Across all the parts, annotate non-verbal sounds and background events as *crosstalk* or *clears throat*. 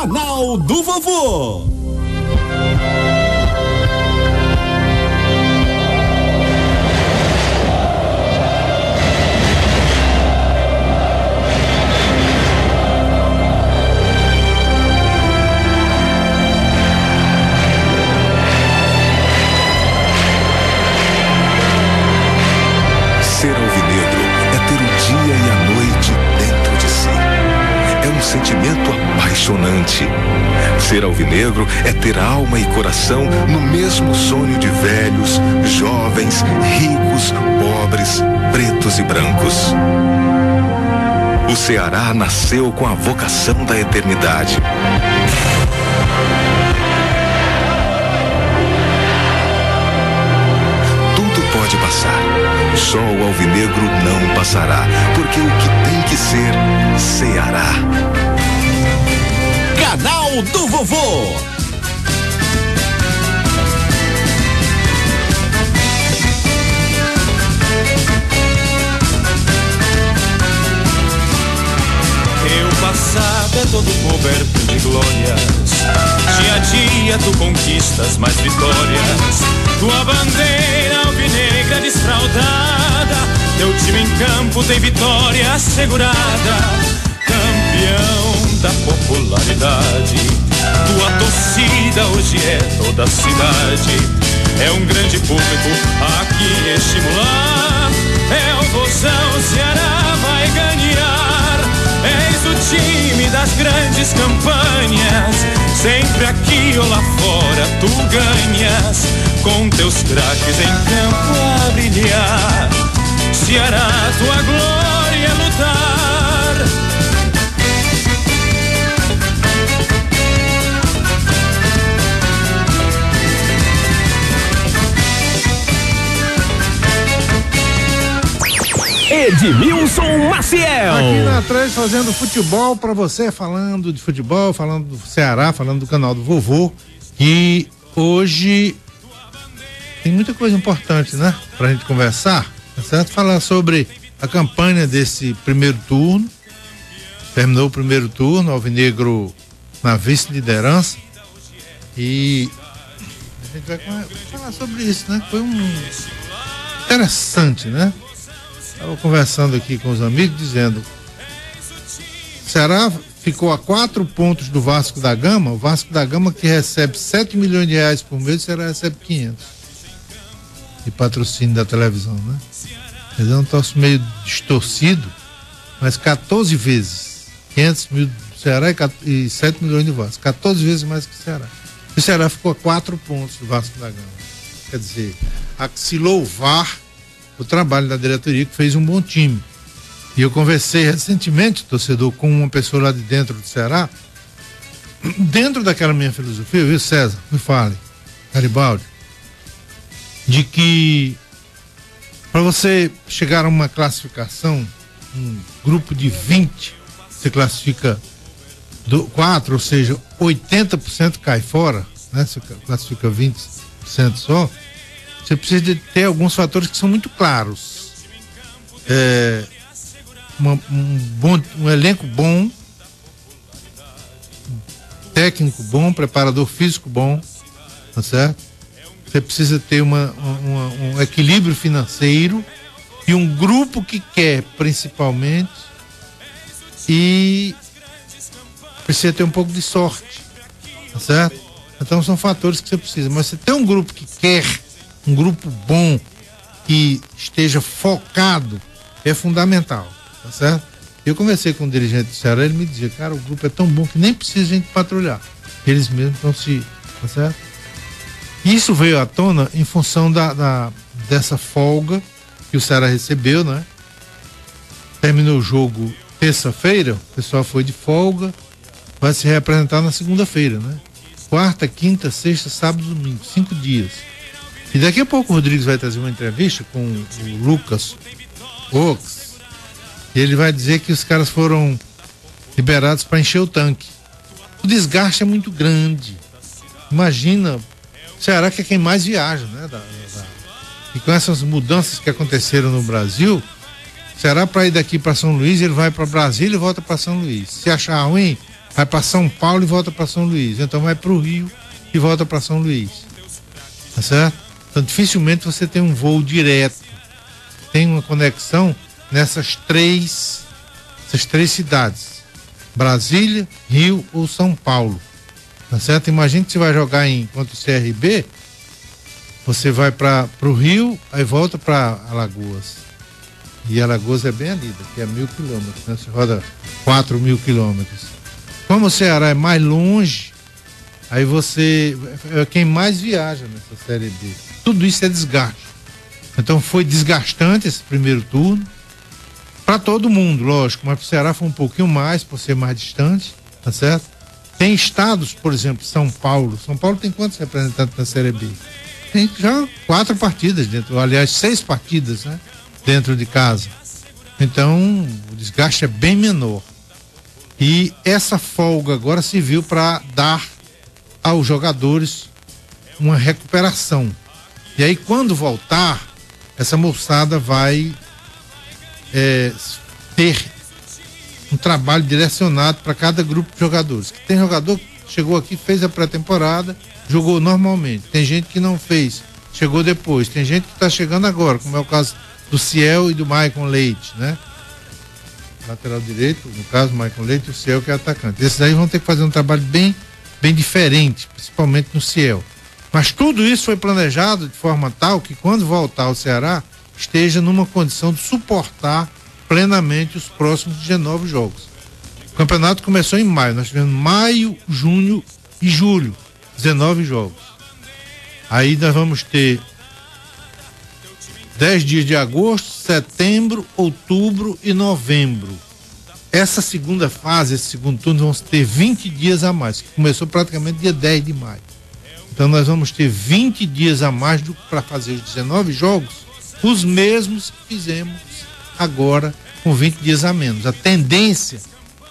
Canal do Vovô. Ser alvinegro é ter o dia e a noite dentro de si. É um sentimento apaixonante. Ser alvinegro é ter alma e coração no mesmo sonho de velhos, jovens, ricos, pobres, pretos e brancos. O Ceará nasceu com a vocação da eternidade. Tudo pode passar. Só o alvinegro não passará, porque o que tem que ser, Ceará. Do Vovô. Teu passado é todo coberto de glórias. Dia a dia tu conquistas mais vitórias. Tua bandeira alvinegra desfraldada. Teu time em campo tem vitória assegurada. É toda a cidade. É um grande público a que estimular. É o Vozão Ceará vai ganhar. És o time das grandes campanhas. Sempre aqui ou lá fora tu ganhas. Com teus craques em campo a brilhar. Ceará, tua glória lutar. Edmilson Maciel. Aqui na Três fazendo futebol pra você, falando de futebol, falando do Ceará, falando do canal do vovô. E hoje tem muita coisa importante, né? Pra gente conversar, tá certo? Falar sobre a campanha desse primeiro turno. Terminou o primeiro turno, Alvinegro na vice-liderança. E a gente vai falar sobre isso, né? Foi um interessante, né? Estava conversando aqui com os amigos dizendo Ceará ficou a quatro pontos do Vasco da Gama. O Vasco da Gama que recebe 7 milhões de reais por mês, o Ceará recebe 500 de patrocínio da televisão, né? Dizer, é um troço meio distorcido, mas 14 vezes 500 mil do Ceará e, ca- e 7 milhões de Vasco. 14 vezes mais que o Ceará. O Ceará ficou a quatro pontos do Vasco da Gama. Quer dizer, que se louvar o trabalho da diretoria que fez um bom time. E eu conversei recentemente, torcedor, com uma pessoa lá de dentro do Ceará. *clears throat* Dentro daquela minha filosofia, viu, César? Me fale, Garibaldi, de que para você chegar a uma classificação, um grupo de 20, você classifica do 4, ou seja, 80% cai fora, né? Você classifica 20% só você precisa de ter alguns fatores que são muito claros. É, uma- um, bom, um elenco bom, técnico bom, preparador físico bom, tá certo? Você precisa ter uma, uma- um equilíbrio financeiro e um grupo que quer, principalmente, e precisa ter um pouco de sorte, tá certo? Então são fatores que você precisa. Mas você tem um grupo que quer um grupo bom que esteja focado é fundamental, tá certo? Eu conversei com um dirigente do Ceará, ele me dizia, cara, o grupo é tão bom que nem precisa a gente patrulhar. Eles mesmos estão se. Tá certo? Isso veio à tona em função da, da- dessa folga que o Ceará recebeu, né? Terminou o jogo terça-feira, o pessoal foi de folga, vai se reapresentar na segunda-feira, né? Quarta, quinta, sexta, sábado, domingo, cinco dias. E daqui a pouco o Rodrigues vai trazer uma entrevista com o Lucas Ox. E ele vai dizer que os caras foram liberados para encher o tanque. O desgaste é muito grande. Imagina, o Ceará que é quem mais viaja, né? Da- da- e com essas mudanças que aconteceram no Brasil, o Ceará para ir daqui para São Luís, ele vai para Brasília e volta para São Luís. Se achar ruim, vai para São Paulo e volta para São Luís. Então vai para o Rio e volta para São Luís. Tá certo? Então dificilmente você tem um voo direto. Tem uma conexão nessas três, essas três cidades. Brasília, Rio ou São Paulo. Tá certo? Imagina que você vai jogar em contra o CRB, você vai para o Rio, aí volta para Alagoas. E Alagoas é bem ali, daqui a mil quilômetros, né? Você roda quatro mil quilômetros. Como o Ceará é mais longe, aí você é quem mais viaja nessa série B. Tudo isso é desgaste. Então foi desgastante esse primeiro turno. Para todo mundo, lógico, mas para o Ceará foi um pouquinho mais, por ser mais distante, tá certo? Tem estados, por exemplo, São Paulo. São Paulo tem quantos representantes na Série B? Tem já quatro partidas dentro, aliás, seis partidas, né? Dentro de casa. Então, o desgaste é bem menor. E essa folga agora se viu para dar aos jogadores uma recuperação. E aí, quando voltar, essa moçada vai é, ter um trabalho direcionado para cada grupo de jogadores. Tem jogador que chegou aqui, fez a pré-temporada, jogou normalmente. Tem gente que não fez, chegou depois. Tem gente que está chegando agora, como é o caso do Ciel e do Maicon Leite, né? Lateral direito, no caso, Maicon Leite e o Ciel que é atacante. Esses aí vão ter que fazer um trabalho bem, bem diferente, principalmente no Ciel. Mas tudo isso foi planejado de forma tal que quando voltar ao Ceará, esteja numa condição de suportar plenamente os próximos 19 jogos. O campeonato começou em maio, nós tivemos maio, junho e julho, 19 jogos. Aí nós vamos ter 10 dias de agosto, setembro, outubro e novembro. Essa segunda fase, esse segundo turno, vamos ter 20 dias a mais, que começou praticamente dia 10 de maio. Então nós vamos ter 20 dias a mais para fazer os 19 jogos, os mesmos que fizemos agora com 20 dias a menos. A tendência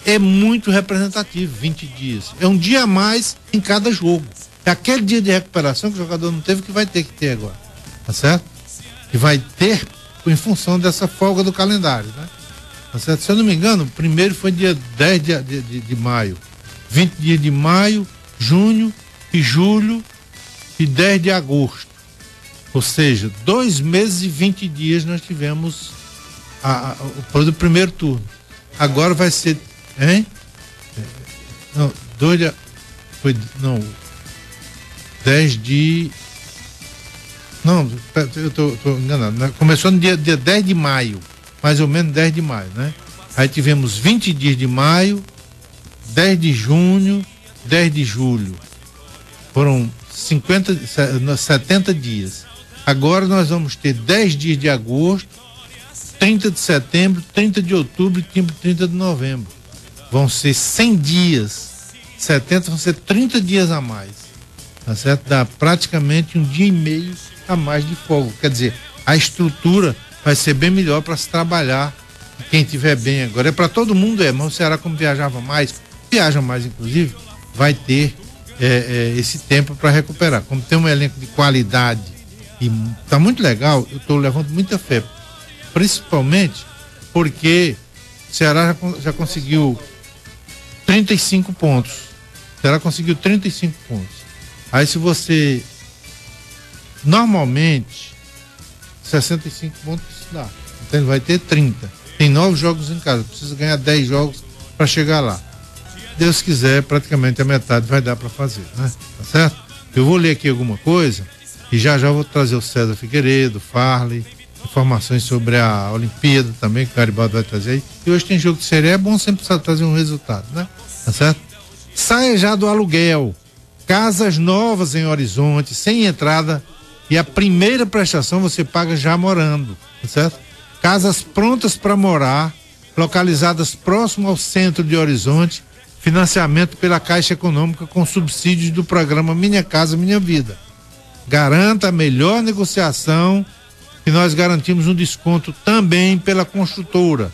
é muito representativa, 20 dias. É um dia a mais em cada jogo. É aquele dia de recuperação que o jogador não teve que vai ter que ter agora. Tá certo? Que vai ter em função dessa folga do calendário, né? Tá certo? Se eu não me engano, o primeiro foi dia 10 de, de, de, de maio. 20 dias de maio, junho e julho e 10 de agosto. Ou seja, dois meses e 20 dias nós tivemos a, a, o do primeiro turno. Agora vai ser. Hein? Não, dois de. Foi. Não. 10 de. Não, eu tô, tô enganado. Né? Começou no dia, dia 10 de maio. Mais ou menos 10 de maio, né? Aí tivemos 20 dias de maio, 10 de junho, 10 de julho. Foram 50, 70 dias. Agora nós vamos ter 10 dias de agosto, 30 de setembro, 30 de outubro e 30 de novembro. Vão ser 100 dias. 70 vão ser 30 dias a mais. Tá certo? Dá praticamente um dia e meio a mais de folga. Quer dizer, a estrutura vai ser bem melhor para se trabalhar. Quem tiver bem agora. É para todo mundo, é, mas o Ceará, como viajava mais, viaja mais inclusive, vai ter é, é, esse tempo para recuperar. Como tem um elenco de qualidade e tá muito legal, eu estou levando muita fé. Principalmente porque o Ceará já, já conseguiu 35 pontos. O Ceará conseguiu 35 pontos. Aí se você normalmente 65 pontos dá. Então ele vai ter 30. Tem nove jogos em casa, precisa ganhar 10 jogos para chegar lá. Deus quiser, praticamente a metade vai dar para fazer, né? Tá certo? Eu vou ler aqui alguma coisa e já já vou trazer o César Figueiredo, Farley, informações sobre a Olimpíada também, que o Garibaldo vai trazer aí. E hoje tem jogo de série, é bom sempre trazer um resultado, né? Tá certo? Saia já do aluguel. Casas novas em Horizonte, sem entrada, e a primeira prestação você paga já morando, tá certo? Casas prontas para morar, localizadas próximo ao centro de Horizonte, financiamento pela Caixa Econômica com subsídios do programa Minha Casa Minha Vida. Garanta a melhor negociação e nós garantimos um desconto também pela construtora.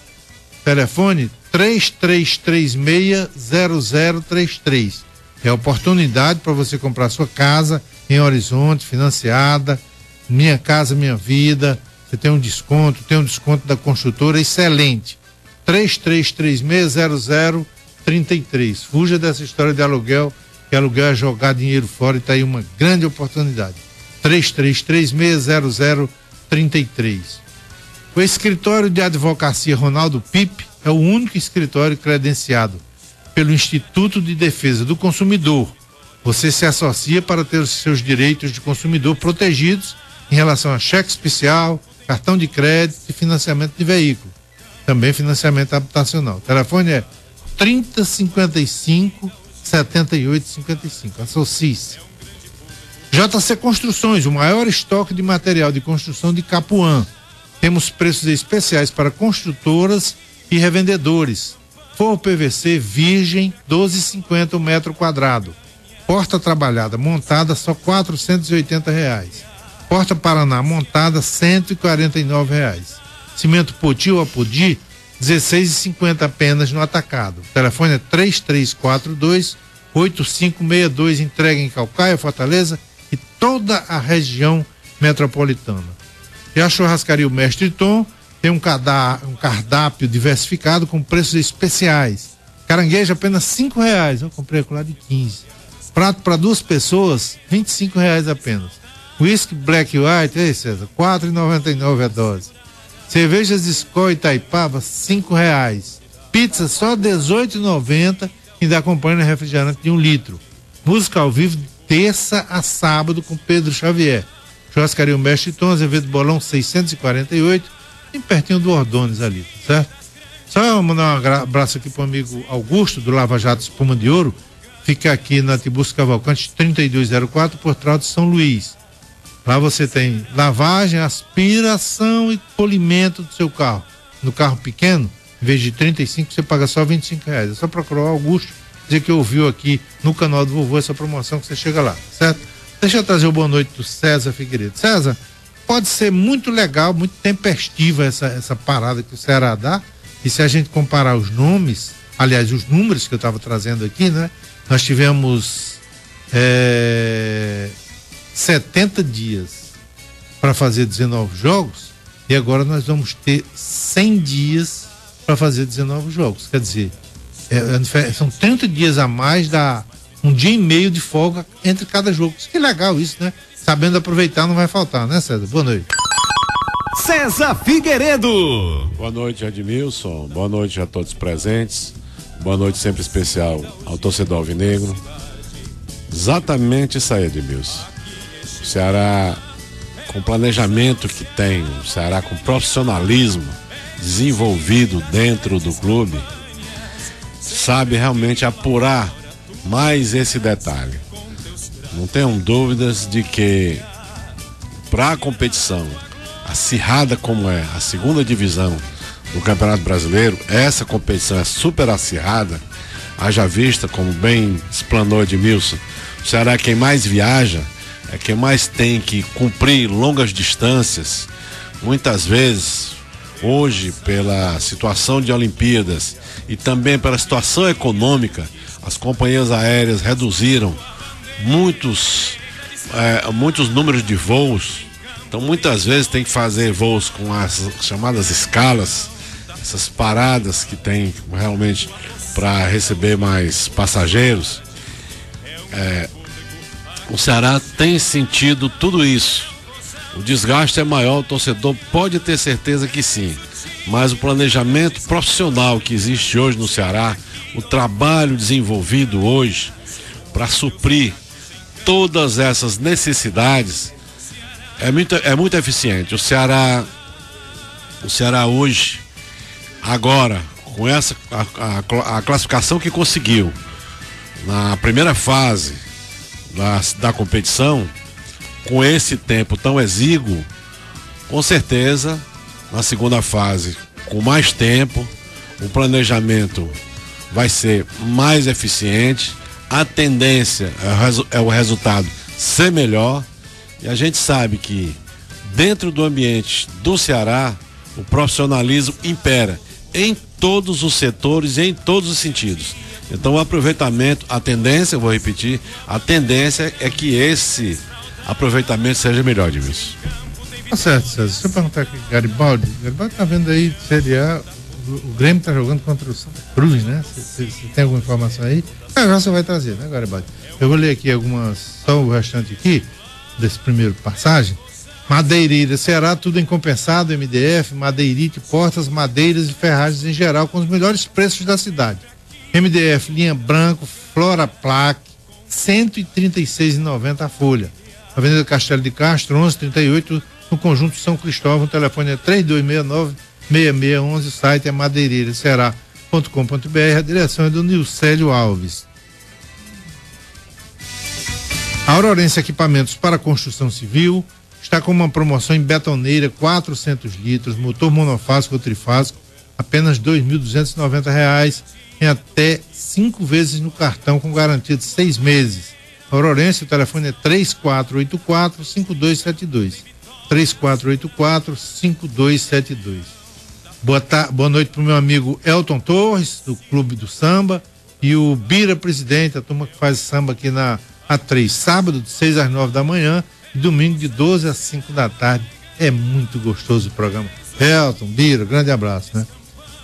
Telefone 33360033. É oportunidade para você comprar sua casa em Horizonte, financiada, Minha Casa Minha Vida. Você tem um desconto, tem um desconto da construtora excelente. 333600 33. Fuja dessa história de aluguel, que aluguel é jogar dinheiro fora e está aí uma grande oportunidade. 33360033. O escritório de advocacia Ronaldo Pipe é o único escritório credenciado pelo Instituto de Defesa do Consumidor. Você se associa para ter os seus direitos de consumidor protegidos em relação a cheque especial, cartão de crédito e financiamento de veículo. Também financiamento habitacional. O telefone é 3055 7855. Associe-se. JC Construções, o maior estoque de material de construção de Capuã. Temos preços especiais para construtoras e revendedores. Forro PVC virgem 12,50 o metro quadrado. Porta trabalhada montada só 480 reais. Porta Paraná montada 149 reais. Cimento Poti ou Apodi 16,50 apenas no atacado. O telefone é 3342 8562 entrega em Calcaia, Fortaleza e toda a região metropolitana. E a churrascaria o Mestre Tom tem um, cadá, um cardápio diversificado com preços especiais. Caranguejo apenas cinco reais, eu comprei lá de 15. Prato para duas pessoas, 25 reais apenas. Whisky Black White, ei César, 4,99 a dose. Cervejas Skol Itaipava, cinco reais. Pizza só 18,90 e ainda acompanha refrigerante de um litro. Música ao vivo terça a sábado com Pedro Xavier. Churrascaria Mestre Tom, Azevedo Bolão 648, bem pertinho do Ordones ali, certo? Só mandar um abraço aqui pro amigo Augusto, do Lava Jato Espuma de Ouro, fica aqui na Tibusco Cavalcante 3204, por trás de São Luís. Lá você tem lavagem, aspiração e polimento do seu carro. No carro pequeno, em vez de 35, você paga só 25 reais. É só procurar o Augusto, dizer que ouviu aqui no canal do vovô essa promoção que você chega lá, certo? Deixa eu trazer o boa noite do César Figueiredo. César, pode ser muito legal, muito tempestiva essa, essa parada que o Ceará dá. E se a gente comparar os nomes, aliás, os números que eu estava trazendo aqui, né? Nós tivemos é, 70 dias para fazer 19 jogos e agora nós vamos ter 100 dias para fazer 19 jogos. Quer dizer, é, é, são 30 dias a mais, dá um dia e meio de folga entre cada jogo. Que legal isso, né? Sabendo aproveitar não vai faltar, né, César? Boa noite. César Figueiredo. Boa noite, Edmilson. Boa noite a todos presentes. Boa noite sempre especial ao torcedor alvinegro. Exatamente isso aí, Edmilson. O Ceará, com o planejamento que tem, o Ceará com profissionalismo desenvolvido dentro do clube, sabe realmente apurar mais esse detalhe. Não tenham dúvidas de que para a competição acirrada como é a segunda divisão do Campeonato Brasileiro, essa competição é super acirrada, haja vista, como bem explanou Edmilson, o Ceará é quem mais viaja, é quem mais tem que cumprir longas distâncias, muitas vezes, hoje, pela situação de Olimpíadas e também pela situação econômica, as companhias aéreas reduziram muitos, é, muitos números de voos. Então, muitas vezes tem que fazer voos com as chamadas escalas, essas paradas que tem realmente para receber mais passageiros. É, o Ceará tem sentido tudo isso. O desgaste é maior, o torcedor pode ter certeza que sim. Mas o planejamento profissional que existe hoje no Ceará, o trabalho desenvolvido hoje para suprir todas essas necessidades é muito, é muito eficiente. O Ceará, o Ceará hoje, agora, com essa a, a, a classificação que conseguiu na primeira fase da, da competição, com esse tempo tão exíguo, com certeza, na segunda fase, com mais tempo, o planejamento vai ser mais eficiente, a tendência é o, é resultado ser melhor, e a gente sabe que dentro do ambiente do Ceará, o profissionalismo impera em todos os setores, em todos os sentidos. Então o aproveitamento, a tendência, vou repetir, a tendência é que esse aproveitamento seja melhor, Edmilson. Tá certo, César. Deixa eu perguntar aqui, Garibaldi. Garibaldi tá vendo aí Série A, o Grêmio está jogando contra o Santa Cruz, né? Você tem alguma informação aí? Ah, já você vai trazer, né, Garibaldi? Eu vou ler aqui algumas, só o restante aqui, desse primeiro passagem. Madeireira, Ceará, tudo em compensado, MDF, Madeirite, portas, madeiras e ferragens em geral, com os melhores preços da cidade. MDF, linha branco, Flora Plaque, 136,90 a folha. Avenida Castelo de Castro, 1138, no conjunto São Cristóvão, o telefone é 3269 6611, o site é madeireiraceará.com.br, a direção é do Nilcélio Alves. A Aurorense Equipamentos para Construção Civil está com uma promoção em betoneira 400 litros, motor monofásico ou trifásico, apenas R$ 2.290 em até cinco vezes no cartão com garantia de seis meses. Aurorense, o telefone é 3484 5272. 3484 5272. Boa, ta, boa noite para o meu amigo Elton Torres, do Clube do Samba, e o Bira Presidente, a turma que faz samba aqui na A3, sábado, de 6 às 9 da manhã, e domingo, de 12 às 5 da tarde. É muito gostoso o programa. Elton, Bira, grande abraço, né?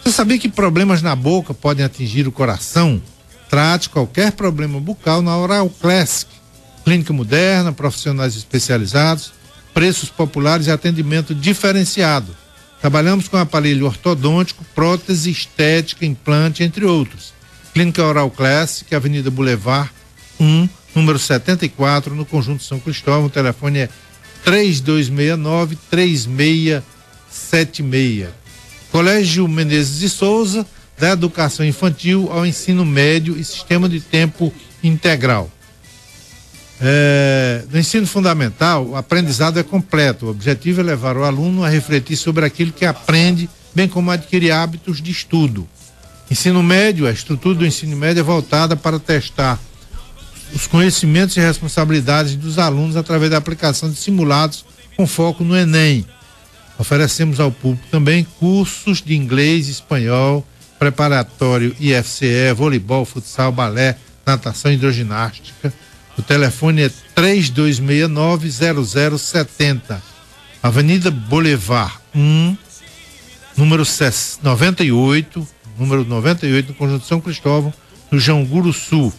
Você sabia que problemas na boca podem atingir o coração? Trate qualquer problema bucal na Oral Classic. Clínica moderna, profissionais especializados, preços populares e atendimento diferenciado. Trabalhamos com aparelho ortodôntico, prótese estética, implante, entre outros. Clínica Oral Classic, Avenida Boulevard 1, número 74, no Conjunto São Cristóvão. O telefone é 3269 3676. Colégio Menezes de Souza, da educação infantil ao ensino médio e sistema de tempo integral. É, no ensino fundamental, o aprendizado é completo. O objetivo é levar o aluno a refletir sobre aquilo que aprende, bem como adquirir hábitos de estudo. Ensino médio, a estrutura do ensino médio é voltada para testar os conhecimentos e responsabilidades dos alunos através da aplicação de simulados com foco no Enem. Oferecemos ao público também cursos de inglês, espanhol, preparatório IFCE, voleibol, futsal, balé, natação e hidroginástica o telefone é 3269-0070. Avenida Boulevard 1, número 98, número 98, no Conjunto São Cristóvão, no Janguru Sul.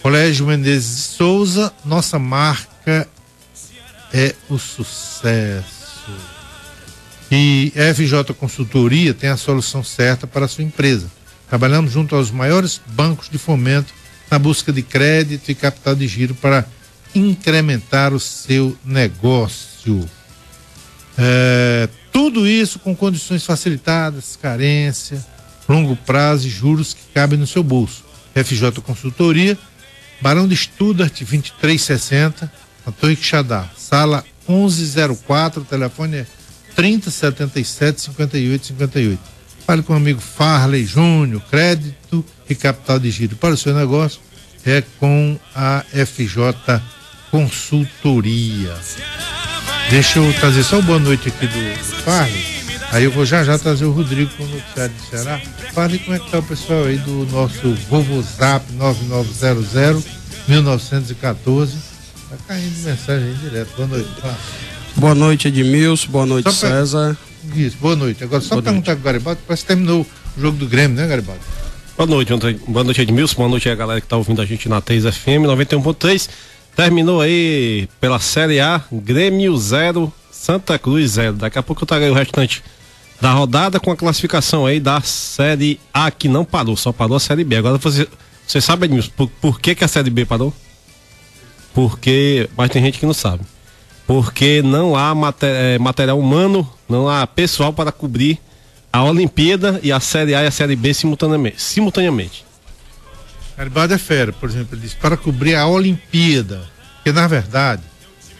Colégio Menezes de Souza, nossa marca é o sucesso. E FJ Consultoria tem a solução certa para a sua empresa. Trabalhamos junto aos maiores bancos de fomento na busca de crédito e capital de giro para incrementar o seu negócio. É, tudo isso com condições facilitadas, carência, longo prazo e juros que cabem no seu bolso. FJ Consultoria, Barão de Studart 2360, na Torre sala 1104, telefone é 3077 5858. Fale com o amigo Farley Júnior, crédito e capital de giro para o seu negócio é com a FJ Consultoria. Deixa eu trazer só uma boa noite aqui do, Farley. Aí eu vou já já trazer o Rodrigo com o noticiário de Ceará. Fale como é que tá o pessoal aí do nosso Vovo Zap 9900 1914. Tá caindo mensagem aí direto. Boa noite, Farley. Boa noite, Edmilson. Boa noite, só César. Isso, boa noite. Agora, só boa perguntar noite. com o Garibaldi, parece que terminou o jogo do Grêmio, né, Garibaldi? Boa noite, boa noite, Edmilson. Boa noite a galera que está ouvindo a gente na 3 FM 91.3. Terminou aí pela Série A, Grêmio 0, Santa Cruz 0. Daqui a pouco eu trarei o restante da rodada com a classificação aí da Série A que não parou, só parou a Série B. Agora você, você sabe, Edmilson, por, por que, que a Série B parou? Porque, mas tem gente que não sabe porque não há é, material humano, não há pessoal para cobrir a Olimpíada e a Série A e a Série B simultaneamente. simultaneamente. Garibaldi é fera, por exemplo, ele diz para cobrir a Olimpíada, porque na verdade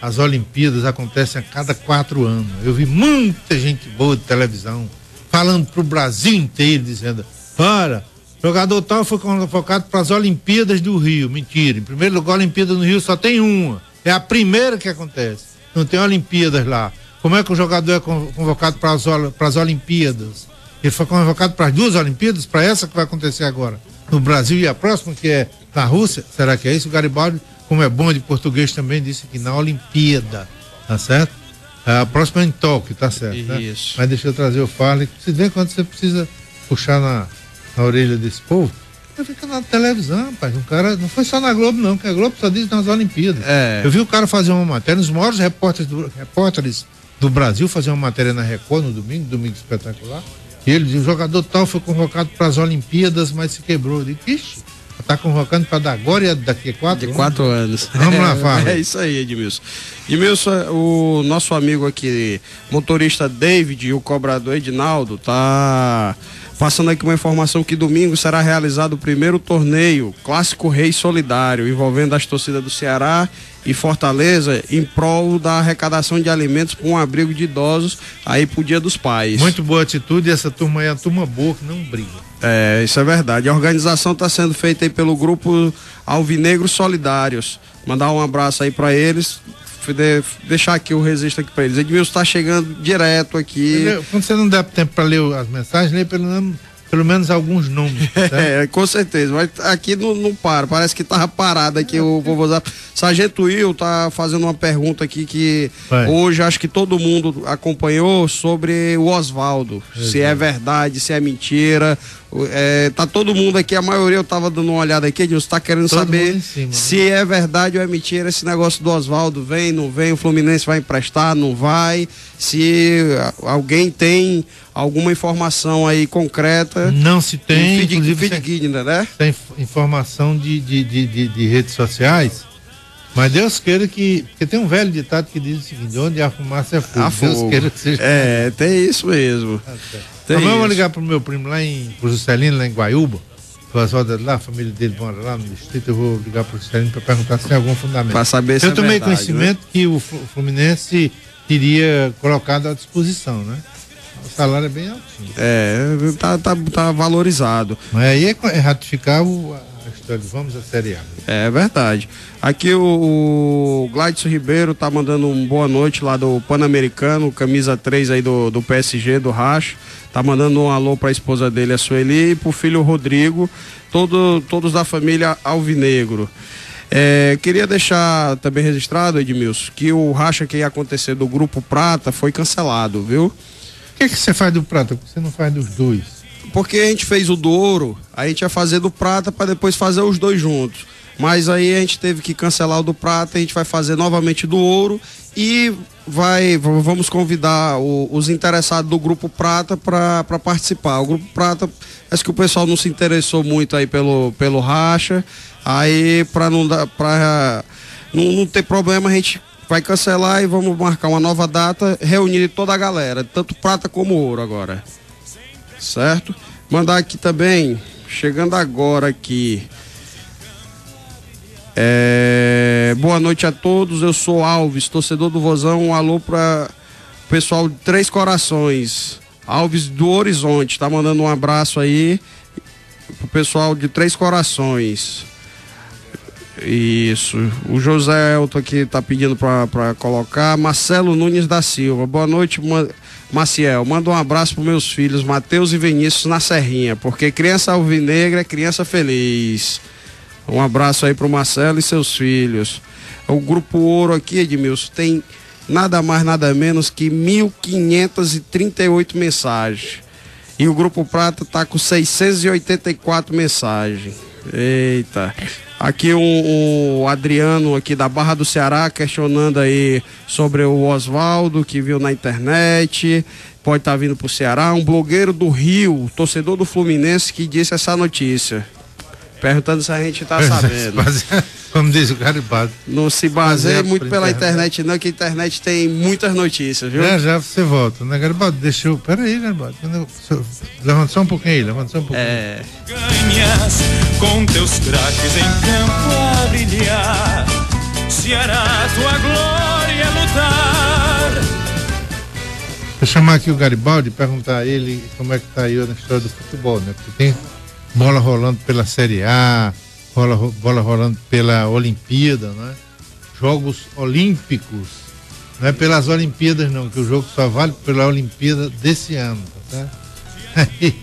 as Olimpíadas acontecem a cada quatro anos. Eu vi muita gente boa de televisão falando para o Brasil inteiro, dizendo: para, jogador tal foi convocado para as Olimpíadas do Rio. Mentira, em primeiro lugar, a Olimpíada no Rio só tem uma. É a primeira que acontece não tem Olimpíadas lá. Como é que o jogador é convocado para as Olimpíadas? Ele foi convocado para as duas Olimpíadas, para essa que vai acontecer agora no Brasil e a próxima que é na Rússia. Será que é isso? O Garibaldi, como é bom de português, também disse que na Olimpíada, tá certo? A próxima é em Tóquio, tá certo? Né? Isso. Mas deixa eu trazer o Farley. Você vê quando você precisa puxar na, na orelha desse povo, vai ficar na televisão, rapaz. Um cara, não foi só na Globo, não, que a Globo só diz nas Olimpíadas. É. Eu vi o cara fazer uma matéria, os maiores repórteres do, repórteres do Brasil fazer uma matéria na Record no domingo, domingo espetacular. E ele diz, o jogador tal foi convocado para as Olimpíadas, mas se quebrou. Eu disse, ixi, tá convocando para dar agora e daqui a quatro De anos? quatro anos. Vamos lá, *laughs* Fábio. É *laughs* isso aí, Edmilson. Edmilson, o nosso amigo aqui, motorista David e o cobrador Edinaldo, tá passando aqui uma informação que domingo será realizado o primeiro torneio Clássico Rei Solidário, envolvendo as torcidas do Ceará e Fortaleza, em prol da arrecadação de alimentos para um abrigo de idosos aí pro Dia dos Pais. Muito boa atitude, essa turma aí é uma turma boa que não briga. É, isso é verdade. A organização está sendo feita aí pelo grupo Alvinegros Solidários. Mandar um abraço aí para eles. De- deixar aqui o registro aqui para eles. Edmilson está chegando direto aqui. Quando você não der tempo para ler as mensagens, lê pelo, menos- pelo menos alguns nomes. *laughs* tá? É, com certeza. Mas aqui não, não para. Parece que tava parado aqui o vovô Zap. Sargento Will tá fazendo uma pergunta aqui que Vai. hoje acho que todo mundo acompanhou sobre o Oswaldo. Se é verdade, se é mentira. É, tá todo mundo aqui, a maioria eu tava dando uma olhada aqui, Edilson, tá querendo Todo saber cima, né? se é verdade ou é mentira esse negócio do Oswaldo. Vem, não vem, o Fluminense vai emprestar, não vai. Se alguém tem alguma informação aí concreta. Não se tem, feed- inclusive fidedigna, né? inf- informação de, de, de, de- de redes sociais. Mas Deus queira que. Porque tem um velho ditado que diz o seguinte: onde há fumaça é fogo. A Deus fogo. queira que seja. É, tem isso mesmo. Tem Amanhã eu vou isso. ligar pro meu primo lá em pro Juscelino, lá em Guaiúba. As rodas lá, a família dele mora lá no distrito. Eu vou ligar pro Juscelino para perguntar se tem algum fundamento. Pra saber se eu é tomei verdade, conhecimento que o Flu- Fluminense teria colocado à disposição, né? O salário é bem altinho. É, tá, tá, tá valorizado. Mas aí é, é ratificar o, a história de vamos à Série A. É verdade. Aqui o, o Gladson Ribeiro tá mandando um boa noite lá do Pan-Americano, camisa 3 aí do, do PSG, do Racho. Tá mandando um alô pra esposa dele, a Sueli, e pro filho Rodrigo, todo, todos da família Alvinegro. É, queria deixar também registrado, Edmilson, que o racha que ia acontecer do Grupo Prata foi cancelado, viu? Que, que você faz do prata? Você não faz dos dois? Porque a gente fez o do ouro, a gente ia fazer do prata para depois fazer os dois juntos. Mas aí a gente teve que cancelar o do prata, a gente vai fazer novamente do ouro e vai vamos convidar o- os interessados do grupo prata para participar. O grupo prata, acho que o pessoal não se interessou muito aí pelo pelo racha. Aí para não dar para não, não ter problema a gente vai cancelar e vamos marcar uma nova data, reunir toda a galera, tanto prata como ouro agora certo? Mandar aqui também, chegando agora aqui. É, boa noite a todos, eu sou Alves, torcedor do Vozão. Um alô para pessoal de Três Corações, Alves do Horizonte, tá mandando um abraço aí pro pessoal de Três Corações. Isso, o José Elton aqui tá pedindo para colocar. Marcelo Nunes da Silva, boa noite, Ma- Maciel. Manda um abraço para meus filhos, Matheus e Vinícius na Serrinha, porque criança alvinegra é criança feliz. Um abraço aí pro Marcelo e seus filhos. O Grupo Ouro aqui, Edmilson, tem nada mais, nada menos que 1.538 mensagens. E o Grupo Prata tá com 684 mensagens. Eita. Aqui o, o Adriano aqui da Barra do Ceará questionando aí sobre o Oswaldo que viu na internet. Pode estar vindo pro Ceará. Um blogueiro do Rio, torcedor do Fluminense, que disse essa notícia. Perguntando se a gente tá *laughs* sabendo. Como diz o Garibaldi. Não se baseie muito pela internet. internet, não, que a internet tem muitas notícias, viu? Já já você volta, né, Garibaldi? Deixa eu. Pera aí, Garibaldi. Levanta só um pouquinho aí, levanta só um pouquinho. É. ganhas com teus craques em campo a brilhar. Ceará, tua glória é lutar. Eu chamar aqui o Garibaldi e perguntar a ele como é que tá aí na história do futebol, né? Porque tem bola rolando pela Série A, bola, bola rolando pela Olimpíada, né? Jogos Olímpicos. Não é pelas Olimpíadas não, que o jogo só vale pela Olimpíada desse ano, tá? Aí,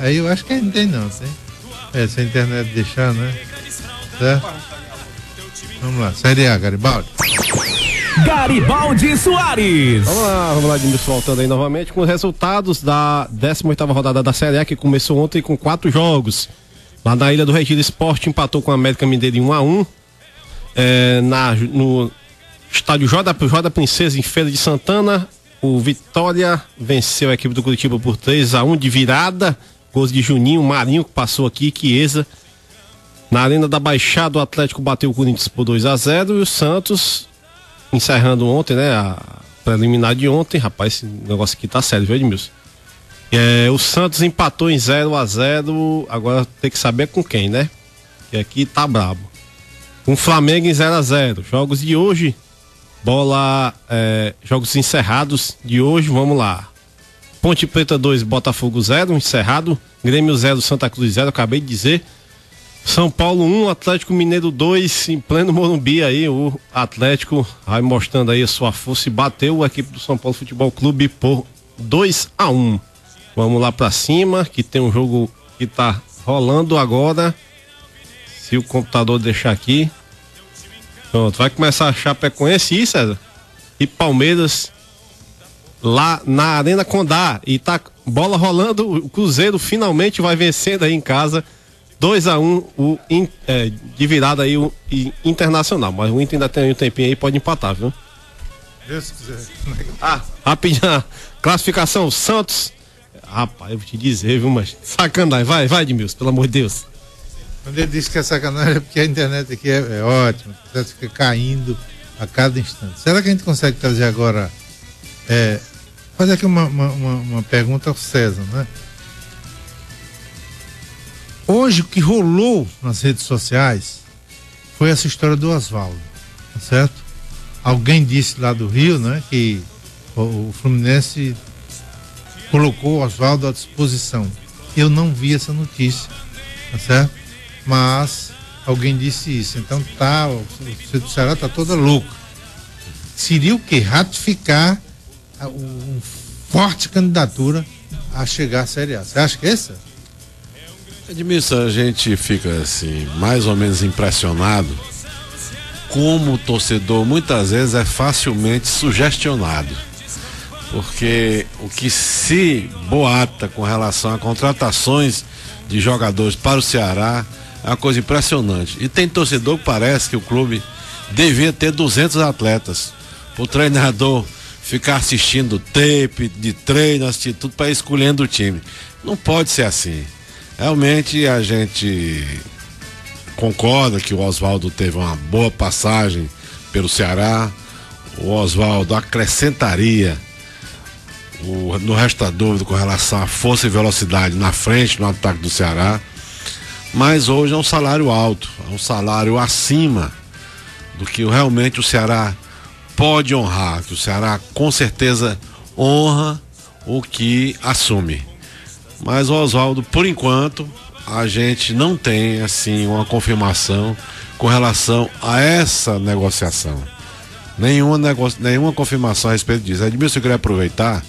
aí eu acho que não tem não, tem? É, se a internet deixar, né? Certo? Vamos lá, Série A, Garibaldi. Garibaldi Soares. Vamos lá, vamos lá, Edmilson, voltando aí novamente com os resultados da 18 rodada da Série A, que começou ontem com quatro jogos. Lá na Ilha do Retiro Esporte empatou com a América Mineiro em 1 a 1 é, na, no estádio Joda, Joda Princesa em Feira de Santana. O Vitória venceu a equipe do Curitiba por 3 a 1 de virada. Gols de Juninho, Marinho que passou aqui, Chiesa. Na Arena da Baixada, o Atlético bateu o Corinthians por 2 a 0 e o Santos, encerrando ontem, né? A preliminar de ontem, rapaz, esse negócio aqui tá sério, viu, Edmilson? É, o Santos empatou em 0 a 0 agora tem que saber com quem, né? E aqui tá brabo. O Flamengo em 0 a 0 Jogos de hoje, bola, é, jogos encerrados de hoje, vamos lá. Ponte Preta 2, Botafogo 0, encerrado. Grêmio 0, Santa Cruz 0, acabei de dizer. São Paulo 1, Atlético Mineiro 2, em pleno Morumbi aí, o Atlético vai mostrando aí a sua força e bateu a equipe do São Paulo Futebol Clube por 2 a 1. Vamos lá para cima, que tem um jogo que tá rolando agora. Se o computador deixar aqui. Pronto, vai começar a Chapecoense e César. E Palmeiras lá na Arena Condá. E tá bola rolando, o Cruzeiro finalmente vai vencendo aí em casa 2 a 1 um, o é, de virada aí o Internacional, mas o Inter ainda tem um tempinho aí, pode empatar, viu? Deus quiser. Ah, rapidinho, classificação, Santos. Rapaz, eu vou te dizer, viu, mas sacanagem, vai, vai, Edmilson, pelo amor de Deus. Quando ele disse que é sacanagem é porque a internet aqui é, é ótima, você fica caindo a cada instante. Será que a gente consegue trazer agora, é, fazer aqui uma, uma, uma, uma pergunta ao César, né? Hoje o que rolou nas redes sociais foi essa história do Oswaldo, tá certo? Alguém disse lá do Rio, né, que o, o Fluminense colocou o Oswaldo à disposição. Eu não vi essa notícia, tá certo? Mas alguém disse isso. Então tá, o, o Ceará tá toda louca. Seria o que? Ratificar uma forte candidatura a chegar à Série A. Você acha que é essa? Edmilson, a gente fica assim, mais ou menos impressionado como o torcedor muitas vezes é facilmente sugestionado. Porque o que se boata com relação a contratações de jogadores para o Ceará é uma coisa impressionante. E tem torcedor que parece que o clube devia ter 200 atletas. O treinador ficar assistindo tape de treino, assistir tudo para escolhendo o time. Não pode ser assim. Realmente a gente concorda que o Oswaldo teve uma boa passagem pelo Ceará. O Oswaldo acrescentaria o, no da dúvida com relação à força e velocidade na frente no ataque do Ceará. Mas hoje é um salário alto, é um salário acima do que realmente o Ceará pode honrar, que o Ceará com certeza honra o que assume. Mas Oswaldo, por enquanto, a gente não tem assim uma confirmação com relação a essa negociação. Nenhuma, nego... nenhuma confirmação a respeito disso. Edmilson, eu queria aproveitar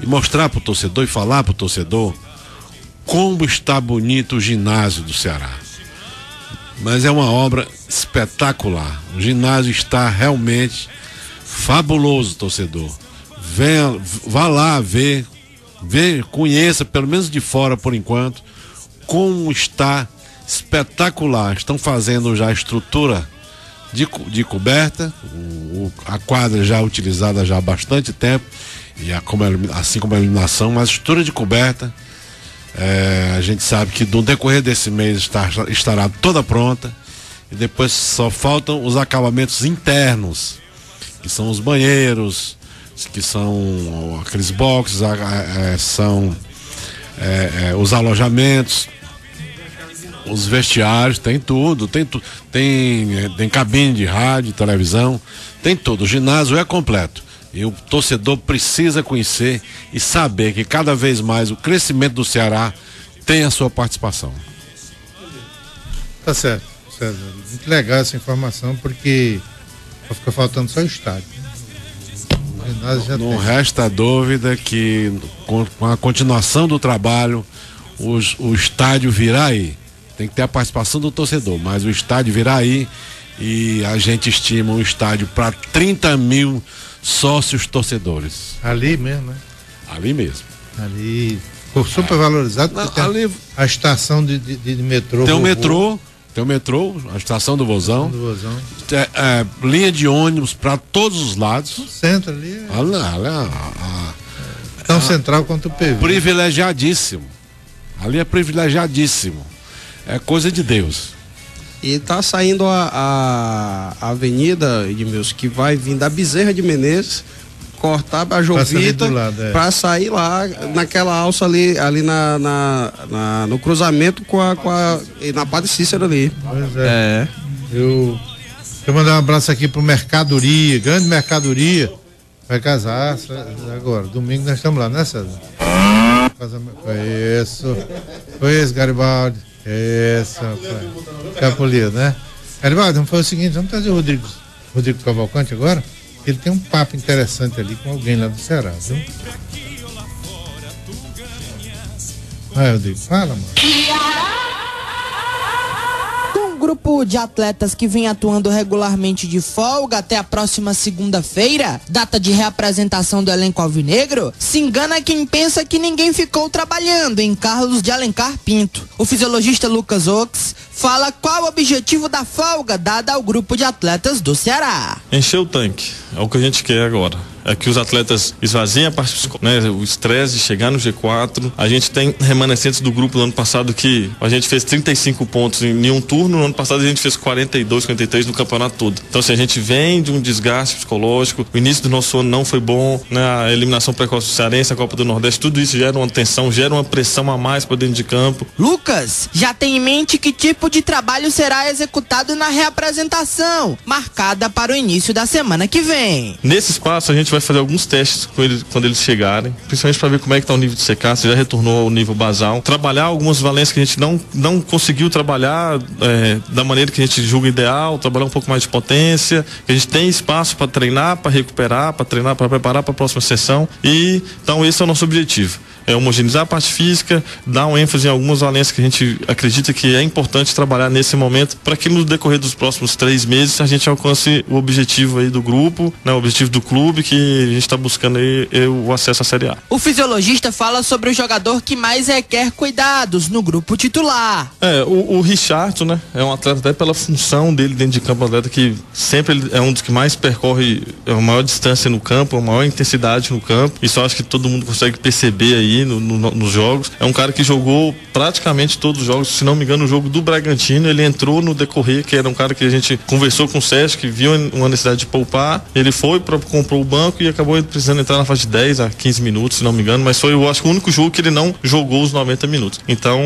e mostrar para o torcedor e falar para o torcedor como está bonito o ginásio do Ceará. Mas é uma obra espetacular. O ginásio está realmente fabuloso, torcedor. Venha, vá lá ver ver, conheça, pelo menos de fora por enquanto, como está espetacular. Estão fazendo já a estrutura de, de coberta, o, a quadra já utilizada já há bastante tempo, e a, como, assim como a iluminação, mas a estrutura de coberta. É, a gente sabe que no decorrer desse mês está, estará toda pronta e depois só faltam os acabamentos internos, que são os banheiros, que são aqueles boxes, é, são é, é, os alojamentos, os vestiários, tem tudo, tem, tu, tem, tem cabine de rádio, televisão, tem tudo. O ginásio é completo. E o torcedor precisa conhecer e saber que cada vez mais o crescimento do Ceará tem a sua participação. Tá certo, César. Muito legal essa informação, porque fica faltando só o estádio. Não tem. resta dúvida que com, a continuação do trabalho, os, o estádio virá aí. Tem que ter a participação do torcedor, mas o estádio virá aí E a gente estima um estádio para 30 mil sócios torcedores. Ali mesmo, né? Ali mesmo. Ali. Ficou super valorizado. Não, tem ali- a estação de, de, de metrô. Tem o metrô, tem o metrô, a estação do Vozão, do Vozão. é, é, linha de ônibus para todos os lados. Centro ali. é Olha, olha, Tão central quanto o PV. privilegiadíssimo. Ali é privilegiadíssimo. É coisa de Deus. E tá saindo a, a, a avenida, Edmilson, que vai vir da Bezerra de Menezes, cortar a Jovita, lado, é. sair lá naquela alça ali, ali na, na, na- no cruzamento com a, com a. na Padre Cícero ali. Pois é. É. Eu. Eu mandar um abraço aqui pro Mercadoria, grande Mercadoria. Vai casar sa- agora. Domingo nós estamos lá, né, César? Casamento. Isso. Foi isso, Garibaldi. Isso, rapaz. Capolio, né? Garibaldi, vamos fazer o seguinte, vamos trazer o Rodrigo, Rodrigo Cavalcante agora. Ele tem um papo interessante ali com alguém lá do Ceará, viu? Vai, Rodrigo, fala, mano. Grupo de atletas que vem atuando regularmente de folga até a próxima segunda-feira, data de reapresentação do elenco alvinegro, se engana quem pensa que ninguém ficou trabalhando em Carlos de Alencar Pinto. O fisiologista Lucas Ox fala qual o objetivo da folga dada ao grupo de atletas do Ceará. encher o tanque. É o que a gente quer agora. É que os atletas esvaziem a parte psicológica, né? O estresse de chegar no G4. A gente tem remanescentes do grupo do ano passado que a gente fez 35 pontos em um turno. No ano passado a gente fez 42, 43 no campeonato todo. Então, se a gente vem de um desgaste psicológico, o início do nosso ano não foi bom, né? A eliminação precoce do Cearense, a Copa do Nordeste, tudo isso gera uma tensão, gera uma pressão a mais para dentro de campo. Lucas já tem em mente que tipo de trabalho será executado na reapresentação, marcada para o início da semana que vem. Nesse espaço a gente vai fazer alguns testes com eles quando eles chegarem, principalmente para ver como é que está o nível de secar, se já retornou ao nível basal. Trabalhar algumas valências que a gente não, não conseguiu trabalhar é, da maneira que a gente julga ideal, trabalhar um pouco mais de potência, que a gente tem espaço para treinar, para recuperar, para treinar, para preparar para a próxima sessão. E então esse é o nosso objetivo. É homogeneizar a parte física, dar um ênfase em algumas valências que a gente acredita que é importante trabalhar nesse momento, para que no decorrer dos próximos três meses a gente alcance o objetivo aí do grupo, né, o objetivo do clube, que a gente está buscando aí é o acesso à Série A. O fisiologista fala sobre o jogador que mais requer cuidados no grupo titular. É, o, o Richardson, né? É um atleta até pela função dele dentro de campo, um atleta que sempre é um dos que mais percorre a maior distância no campo, a maior intensidade no campo. Isso eu acho que todo mundo consegue perceber aí no- no- nos jogos. É um cara que jogou praticamente todos os jogos, se não me engano, o jogo do Bragantino, ele entrou no decorrer, que era um cara que a gente conversou com o Sérgio, que viu uma necessidade de poupar. Ele foi, pra, comprou o banco e acabou precisando entrar na faixa de 10 a 15 minutos, se não me engano, mas foi, eu acho o único jogo que ele não jogou os 90 minutos. Então,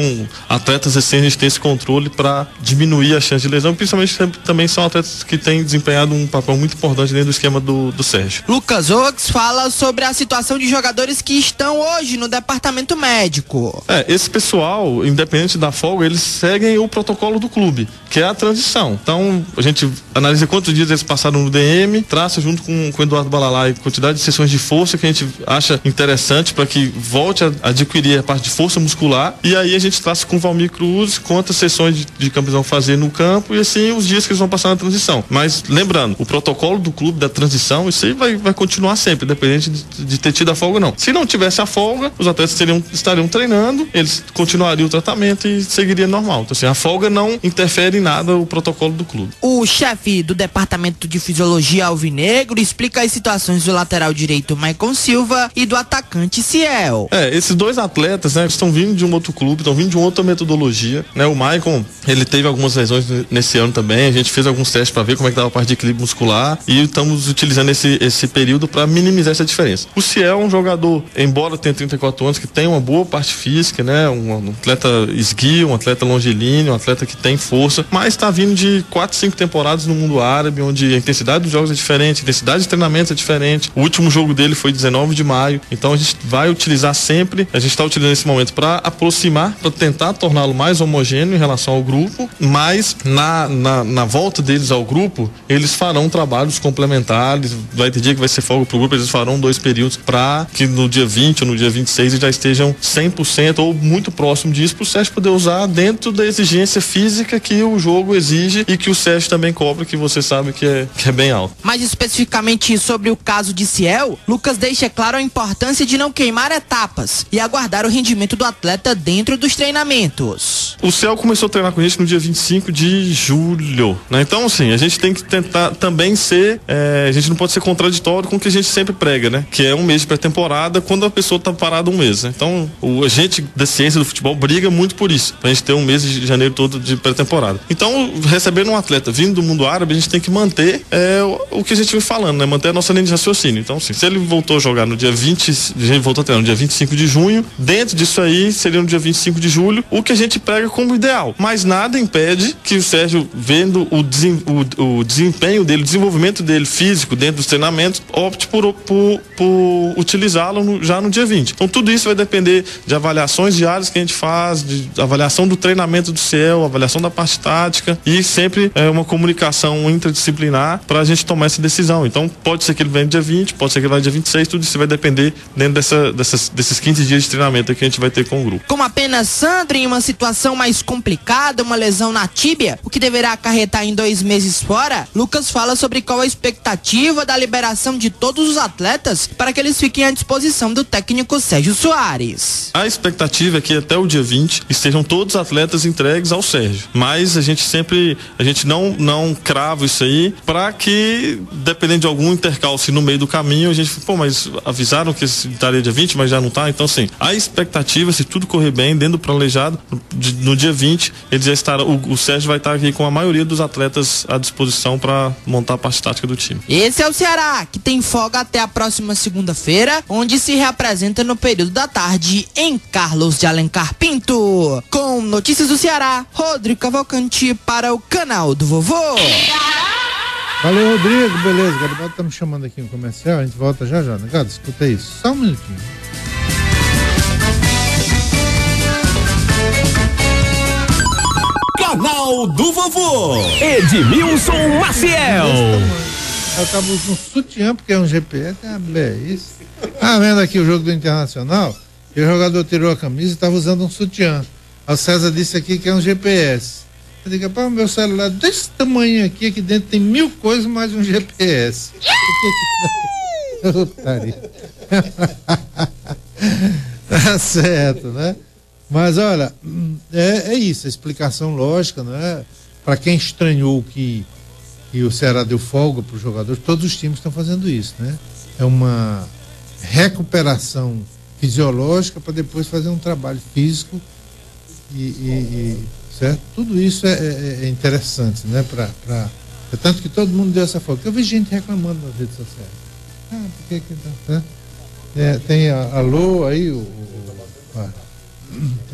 atletas a gente tem esse controle para diminuir a chance de lesão, principalmente também são atletas que têm desempenhado um papel muito importante dentro do esquema do, do Sérgio. Lucas Ox fala sobre a situação de jogadores que estão hoje no departamento médico. É, esse pessoal, independente da folga, eles seguem o protocolo do clube, que é a transição. Então, a gente analisa quantos dias eles passaram no DM, traça junto com, com o Eduardo Balalá a quantidade de sessões de força que a gente acha interessante para que volte a adquirir a parte de força muscular. E aí a gente traça com o Valmir Cruz quantas sessões de, de campo eles vão fazer no campo e assim os dias que eles vão passar na transição. Mas lembrando, o protocolo do clube da transição, isso aí vai, vai continuar sempre, independente de, de ter tido a folga ou não. Se não tivesse a folga, os atletas teriam, estariam treinando, eles continuariam o tratamento e seguiria normal. Então, assim, a folga não interfere em nada o protocolo do clube. O chefe do departamento de fisiologia alvinegro explica as situações do lateral direito Maicon Silva e do atacante Ciel. É, esses dois atletas, né, estão vindo de um outro clube, estão vindo de uma outra metodologia, né? O Maicon, ele teve algumas lesões nesse ano também, a gente fez alguns testes para ver como é que estava a parte de equilíbrio muscular e estamos utilizando esse, esse período para minimizar essa diferença. O Ciel é um jogador, embora tenha 34 anos, que tem uma boa parte física, né? Um, um atleta esguio, um atleta longilíneo, um atleta que tem força, mas está vindo de 4, 5 temporadas no mundo árabe, onde a intensidade dos jogos é diferente, a intensidade de treinamento é diferente. O último jogo dele foi 19 de maio, então a gente vai utilizar sempre, a gente está utilizando esse momento para aproximar, para tentar torná-lo mais homogêneo em relação ao grupo, mas na, na, na volta deles ao grupo, eles farão trabalhos complementares, vai ter dia que vai ser folga pro grupo, eles farão dois períodos para que no dia 20 ou no dia 26 aí já estejam 100% ou muito próximo disso para o Sérgio poder usar dentro da exigência física que o jogo exige e que o Sérgio também cobra, que você sabe que é, que é bem alto. Mais especificamente sobre o caso de Ciel, Lucas deixa claro a importância de não queimar etapas e aguardar o rendimento do atleta dentro dos treinamentos. O Ciel começou a treinar com a gente no dia 25 de julho, né? Então, assim, a gente tem que tentar também ser, é, a gente não pode ser contraditório com o que a gente sempre prega, né? Que é um mês de pré-temporada quando a pessoa tá parada um mês, né? Então, o, a gente da ciência do futebol briga muito por isso, pra gente ter um mês de janeiro todo de pré-temporada. Então, recebendo um atleta vindo do mundo árabe, a gente tem que manter é, o, que a gente vem falando, né? Manter a nossa linha de raciocínio. Então, assim, se ele voltou a jogar no dia 20, a gente voltou a treinar no dia 25 de junho, dentro disso aí seria no dia 25 de julho, o que a gente prega como ideal. Mas nada impede que o Sérgio, vendo o, desem, o, o desempenho dele, o desenvolvimento dele físico dentro dos treinamentos, opte por, por, por utilizá-lo já no dia 20. Então, tudo isso vai depender de avaliações diárias que a gente faz, de avaliação do treinamento do CEL, avaliação da parte tática e sempre é, uma comunicação interdisciplinar para a gente tomar essa decisão. Então, pode ser que ele venha dia 20, pode ser que ele venha dia 26, tudo isso vai depender dentro dessa, dessas, desses 15 dias de treinamento que a gente vai ter com o grupo. Como apenas Sandro em uma situação mais complicada, uma lesão na tíbia, o que deverá acarretar em dois meses fora, Lucas fala sobre qual a expectativa da liberação de todos os atletas para que eles fiquem à disposição do técnico Sérgio Soares. A expectativa é que até o dia 20 estejam todos os atletas entregues ao Sérgio. Mas a gente sempre, a gente não, não crava isso aí para que, dependendo de algum intercalce no meio do caminho, a gente, pô, mas avisaram que estaria dia 20, mas já não tá. Então, assim, a expectativa, se tudo correr bem, dentro do planejado, no dia 20, ele já estará, o, o Sérgio vai estar aqui com a maioria dos atletas à disposição para montar a parte tática do time. Esse é o Ceará, que tem folga até a próxima segunda-feira, onde se reapresenta no período da tarde em Carlos de Alencar Pinto. Com notícias do Ceará, Rodrigo Cavalcante para o canal do Vovô. Valeu, Rodrigo. Beleza, Garibaldi tá me chamando aqui no comercial. A gente volta já já? Cara, escuta isso. Só um minutinho. Canal do Vovô. Edmilson Maciel. Eu tava usando um sutiã, porque é um GPS. Ah, é isso. Ah, vendo aqui o jogo do Internacional, o jogador tirou a camisa e estava usando um sutiã. O César disse aqui que é um GPS. Eu digo, pá, meu celular desse tamanho aqui, aqui dentro tem mil coisas mais um GPS. *laughs* tá certo, né? Mas olha, é, é isso, a explicação lógica, né? Para quem estranhou que, que o Ceará deu folga para os jogadores, todos os times estão fazendo isso, né? É uma recuperação fisiológica para depois fazer um trabalho físico e, e, e certo? Tudo isso é, é, é interessante, né? Pra, pra, é tanto que todo mundo deu essa folga. Eu vi gente reclamando nas redes sociais. Ah, por que que tá, né? é, tem a, alô aí, o, o,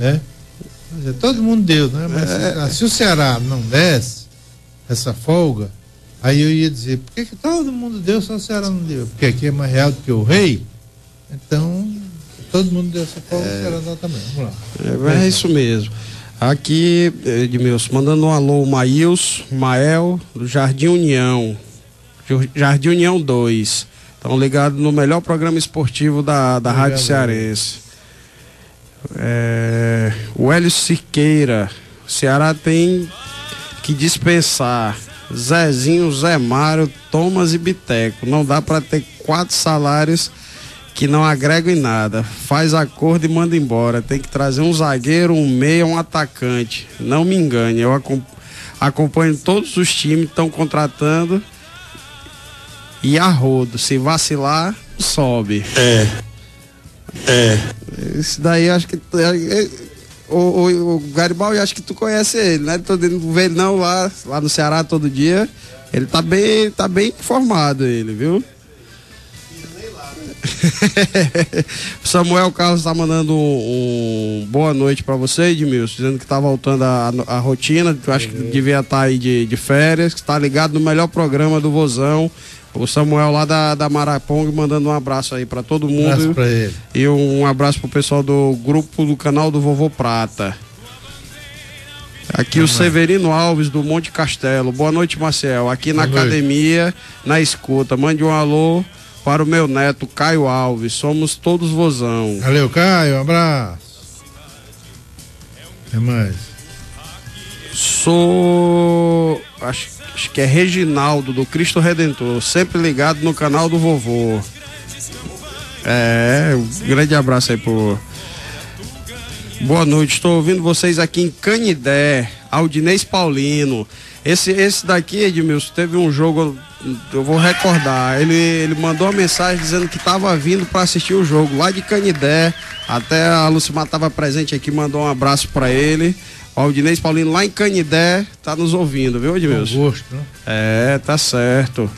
é? Dizer, todo mundo deu, né? Mas é. se, se, o Ceará não desse essa folga, aí eu ia dizer, por que, que todo mundo deu, só o Ceará não deu? Porque aqui é mais real do que o rei. Então, todo mundo deu essa folga, é. o Ceará dá também. Vamos lá. É, é isso mesmo. Aqui, Edmilson, mandando um alô, Maíls, Mael, do Jardim União. Jardim União 2. Estão ligados no melhor programa esportivo da, da Rádio Cearense. É, o Hélio Siqueira. O Ceará tem que dispensar Zezinho, Zé Mário, Thomas e Biteco. Não dá para ter quatro salários que não agregam em nada. Faz acordo e manda embora. Tem que trazer um zagueiro, um meia, um atacante. Não me engane, eu acompanho todos os times que estão contratando e a rodo. Se vacilar, sobe. É. É. Isso daí acho que. O, o, o Garibaldi, acho que tu conhece ele, né? Tô vendo ele não lá, lá no Ceará todo dia. Ele tá bem, tá bem informado, ele, viu? *laughs* Samuel Carlos está mandando um, um, boa noite para você, Edmilson, dizendo que está voltando a, a, rotina. Eu acho que devia estar tá aí de, de férias, que está ligado no melhor programa do Vozão. O Samuel lá da, da Marapong mandando um abraço aí para todo mundo. Um abraço pra ele. E um abraço pro pessoal do grupo do canal do Vovô Prata. Aqui o Severino Alves do Monte Castelo. Boa noite, Marcel. Aqui na academia, na escuta. Mande um alô para o meu neto Caio Alves. Somos todos vozão. Valeu, Caio, um abraço. Que mais? Sou. Acho, acho que é Reginaldo, do Cristo Redentor. Sempre ligado no canal do vovô. É, um grande abraço aí pro. Boa noite, estou ouvindo vocês aqui em Canidé, Aldinês Paulino. Esse, esse daqui, Edmilson, teve um jogo, eu vou recordar. Ele, ele mandou uma mensagem dizendo que estava vindo para assistir o jogo lá de Canidé. Até a Lucimar estava presente aqui, mandou um abraço para ele. O Aldinês Paulino lá em Canidé tá nos ouvindo, viu, Edmilson? Gosto, né? É, tá certo.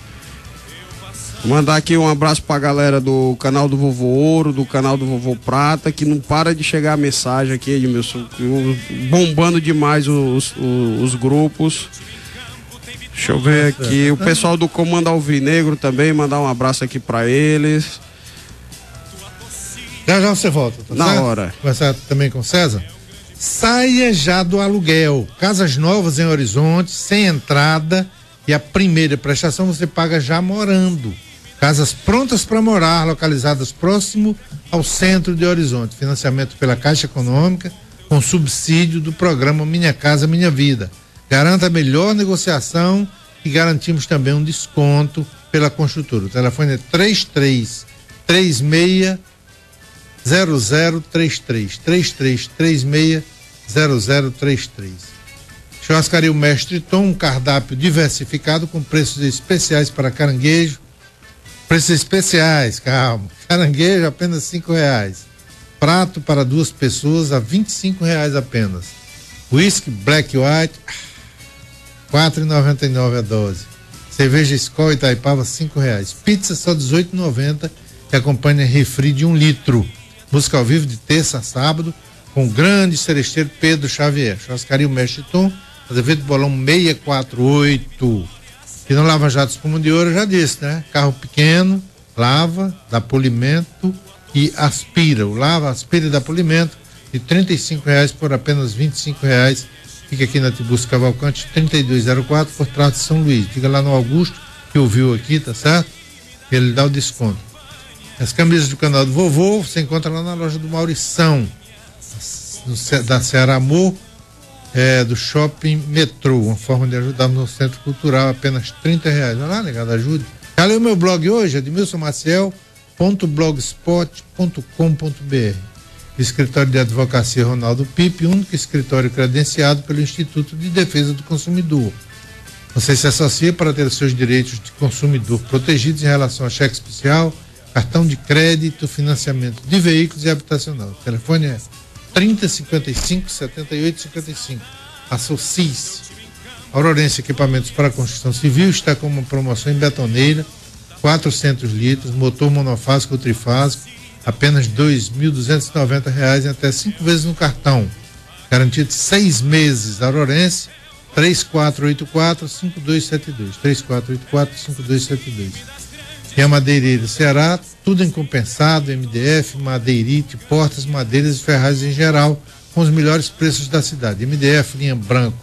Mandar aqui um abraço pra galera do canal do Vovô Ouro, do canal do Vovô Prata, que não para de chegar a mensagem aqui, Edmilson. Bombando demais os, os, os grupos. Deixa eu ver aqui. O pessoal do Comando Alvinegro também, mandar um abraço aqui pra eles. Já já você volta, tá Na certo? hora. Conversar também com o César. Saia já do aluguel. Casas novas em Horizonte, sem entrada. E a primeira prestação você paga já morando. Casas prontas para morar, localizadas próximo ao centro de Horizonte. Financiamento pela Caixa Econômica, com subsídio do programa Minha Casa Minha Vida. Garanta a melhor negociação e garantimos também um desconto pela construtora. O telefone é 3336 0033 3336 0033 Churrascaria o Mestre Tom, um cardápio diversificado com preços especiais para caranguejo. Preços especiais, calma. Caranguejo apenas cinco reais. Prato para duas pessoas a vinte e reais apenas. Whisky Black White quatro e a dose. Cerveja Skol Itaipava cinco reais. Pizza só dezoito e que acompanha refri de um litro. Música ao vivo de terça a sábado com o grande seresteiro Pedro Xavier. Churrascaria o Mestre Tom, Azevedo Bolão 648. E no Lava Jato Espuma de Ouro, já disse, né? Carro pequeno, lava, dá polimento e aspira. O lava, aspira e dá polimento de R$ reais por apenas R$ reais. Fica aqui na Tibusco Cavalcante 3204, por trás de São Luís. Fica lá no Augusto, que ouviu aqui, tá certo? Ele dá o desconto. As camisas do canal do vovô você encontra lá na loja do Maurição, da Ceará Amor, é, do Shopping Metrô. Uma forma de ajudar no Centro Cultural, apenas 30 reais. Vai lá, negado, ajude. Já leu meu blog hoje, edmilsonmaciel.blogspot.com.br Escritório de Advocacia Ronaldo Pipe, único escritório credenciado pelo Instituto de Defesa do Consumidor. Você se associa para ter seus direitos de consumidor protegidos em relação a cheque especial, cartão de crédito, financiamento de veículos e habitacional. O telefone é 3055 7855. A SOCIS. Aurorense Equipamentos para Construção Civil está com uma promoção em betoneira, 400 litros, motor monofásico ou trifásico, apenas R$ 2.290 em até cinco vezes no cartão. Garantido seis meses. Aurorense 3484 5272. 3484 5272. É Real Madeireiro Ceará, tudo em compensado, MDF, madeirite, portas, madeiras e ferragens em geral, com os melhores preços da cidade. MDF, linha branco,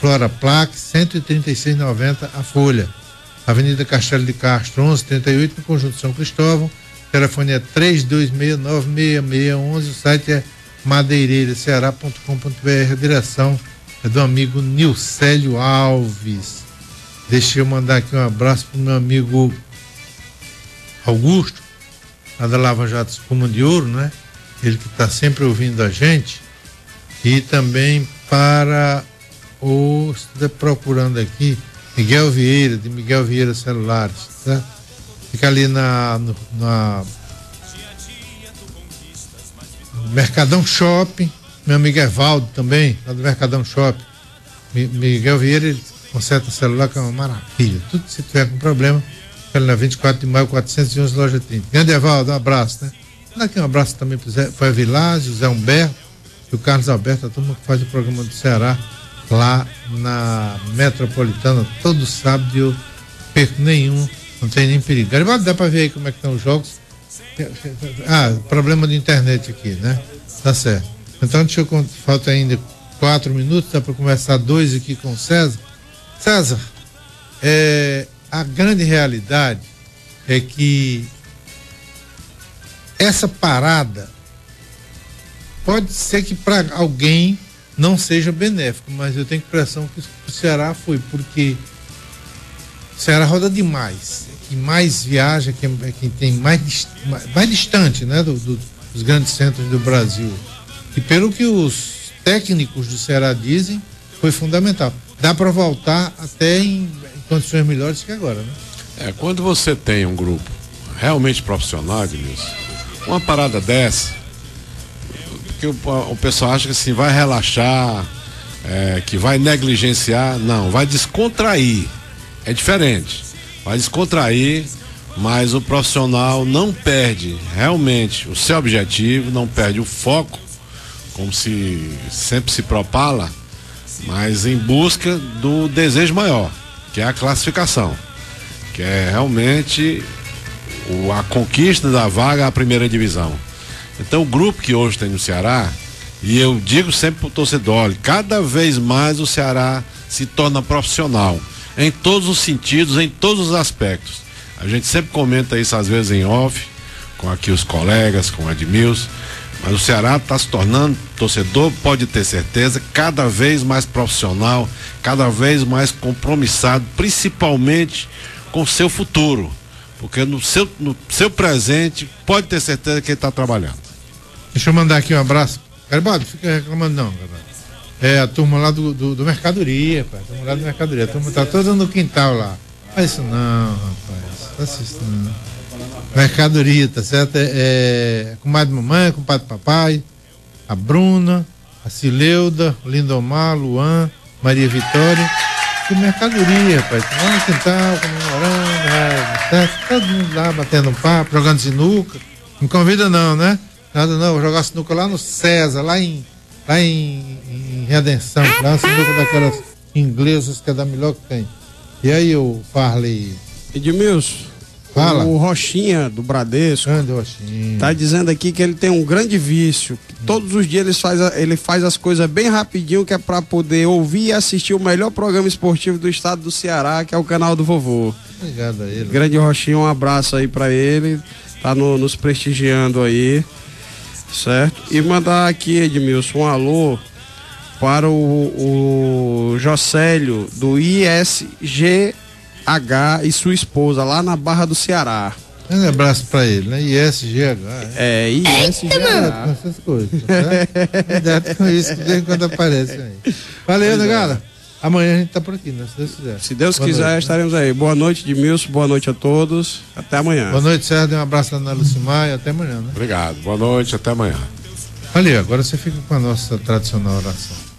Flora Plaque, 136,90 a folha. Avenida Castelo de Castro, 1138, no Conjunto São Cristóvão. Telefone é 32696611. O site é madeireiraceará.com.br. A direção é do amigo Nilcélio Alves. Deixa eu mandar aqui um abraço pro meu amigo Augusto, lá da Lava Jato Espuma de Ouro, né? Ele que está sempre ouvindo a gente. E também para o. Estou procurando aqui, Miguel Vieira, de Miguel Vieira Celulares, tá? Fica ali na, na Mercadão Shopping, meu amigo Evaldo também, lá do Mercadão Shopping. Mi- Miguel Vieira, ele conserta celular que é uma maravilha. Tudo você tiver com problema, ali na 24 de maio, 411, loja 30. Grande Evaldo, um abraço, né? Dá aqui um abraço também para o Zé, pro o Zé Humberto e o Carlos Alberto, a turma que faz o programa do Ceará lá na Metropolitana, todo sábado eu perco nenhum, não tem nem perigo. Garibaldi, dá para ver aí como é que estão os jogos. Ah, problema de internet aqui, né? Tá certo. Então deixa eu falta ainda quatro minutos, dá para conversar dois aqui com o César. César, é, a grande realidade é que essa parada pode ser que para alguém não seja benéfico, mas eu tenho a impressão que o Ceará foi, porque o Ceará roda demais, que mais viaja, que é quem tem mais, mais distante né, do, do, dos grandes centros do Brasil. E pelo que os técnicos do Ceará dizem, foi fundamental. Dá para voltar até em, condições melhores que agora, né? É, quando você tem um grupo realmente profissional, Denilson, uma parada dessa, que o, o pessoal acha que assim, vai relaxar, é, que vai negligenciar, não, vai descontrair. É diferente. Vai descontrair, mas o profissional não perde realmente o seu objetivo, não perde o foco, como se sempre se propala, mas em busca do desejo maior, que é a classificação, que é realmente o, a conquista da vaga à primeira divisão. Então o grupo que hoje tem no Ceará, e eu digo sempre para o torcedor, cada vez mais o Ceará se torna profissional, em todos os sentidos, em todos os aspectos. A gente sempre comenta isso às vezes em off, com aqui os colegas, com o Edmilson, mas o Ceará está se tornando, torcedor pode ter certeza, cada vez mais profissional, cada vez mais compromissado, principalmente com o seu futuro. Porque no seu, no seu presente, pode ter certeza que ele está trabalhando. Deixa eu mandar aqui um abraço. Garibaldi, fica reclamando não, Garibaldi. É a turma lá do, do, do Mercadoria, pai. A turma lá do Mercadoria. A turma tá toda no quintal lá. Faz isso não, rapaz. Faz isso não. Mercadoria, tá certo? É, é comadre mamãe, compadre papai, a Bruna, a Cileuda, Lindomar, Luan, Maria Vitória. Que mercadoria, rapaz. Lá no quintal, comemorando, né? certo? Todo mundo lá batendo um papo, jogando sinuca. Não convida não, né? Nada não, vou jogar sinuca lá no César, lá em, lá em, em Redenção, lá sinuca daquelas inglesas que é da melhor que tem. E aí, o Farley? Edmilson, Fala. o Rochinha do Bradesco Grande Rochinha. tá dizendo aqui que ele tem um grande vício. Todos os dias ele faz, ele faz as coisas bem rapidinho, que é pra poder ouvir e assistir o melhor programa esportivo do estado do Ceará, que é o canal do vovô. Obrigado a ele. Grande Rochinha, um abraço aí pra ele. Tá no- nos prestigiando aí. Certo? E mandar aqui, Edmilson, um alô para o, o Jocélio do ISGH e sua esposa lá na Barra do Ceará. Um abraço pra ele, né? ISGH. É, ISGH. Cuidado com essas coisas, tá? Cuidado com isso, que de vez em quando aparece aí. Valeu, né, galera? Amanhã a gente tá por aqui, né? Se Deus quiser. Se Deus Boa quiser, noite, né? estaremos aí. Boa noite, Edmilson. Boa noite a todos. Até amanhã. Boa noite, Sérgio. Um abraço na Lucimar e até amanhã, né? Obrigado. Boa noite, até amanhã. Olha aí, agora você fica com a nossa tradicional oração.